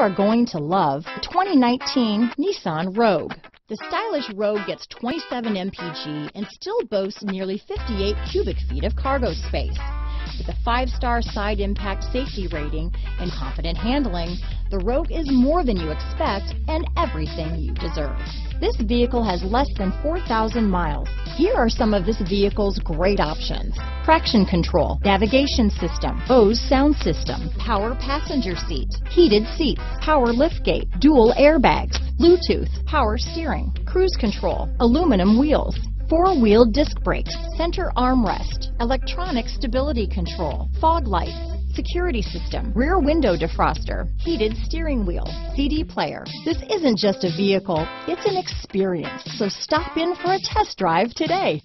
are going to love the 2019 Nissan Rogue. The stylish Rogue gets 27 mpg and still boasts nearly 58 cubic feet of cargo space. With a five-star side impact safety rating and confident handling, the Rogue is more than you expect and everything you deserve. This vehicle has less than 4,000 miles. Here are some of this vehicle's great options. Traction control, navigation system, Bose sound system, power passenger seat, heated seats, power liftgate, dual airbags, Bluetooth, power steering, cruise control, aluminum wheels, four-wheel disc brakes, center armrest, electronic stability control, fog lights, security system, rear window defroster, heated steering wheel, CD player. This isn't just a vehicle, it's an experience. So stop in for a test drive today.